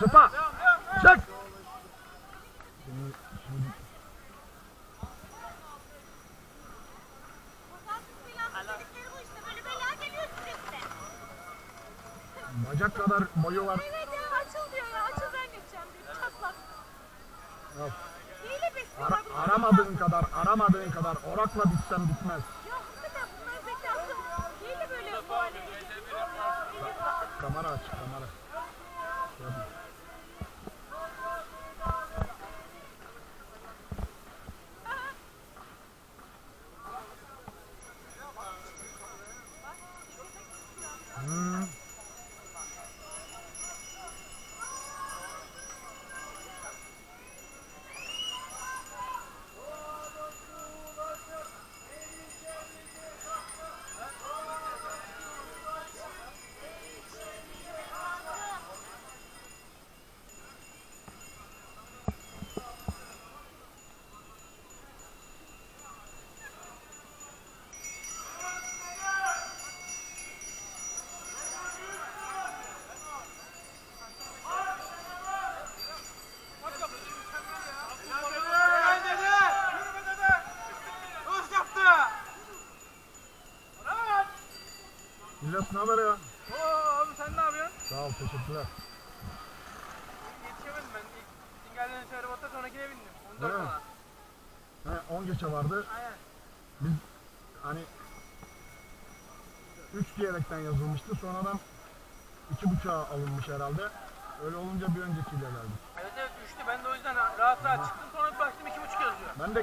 Sıpa. Dedikleri bu işte böyle bela geliyor sürekli. bacak kadar boyu var. Evet ya açıl diyor ya açıl ben geçeceğim diyor çatlak. Neyle bunları? aramadığın kadar, aramadığın kadar orakla bitsem bitmez. Kamera aç, kamera. Yapma. İlyas ne haber ya? Oo abi sen ne yapıyorsun? Sağ ol, teşekkürler. Yetişemedim ben. İlk Singal'den feribota sonrakine bindim. 14 Değil mi? falan. He, 10 geçe vardı. Aynen. Biz hani 3 diyerekten yazılmıştı. Sonradan 2.5'a alınmış herhalde. Öyle olunca bir öncekiyle geldik. Evet evet düştü. Ben de o yüzden rahat rahat çıktım. Sonra bir baktım 2.5 yazıyor. Ben de